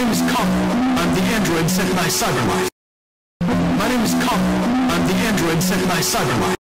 name is Connor. I'm the android sent by Cyberlife. My name is Connor. I'm the android sent by Cyberlife.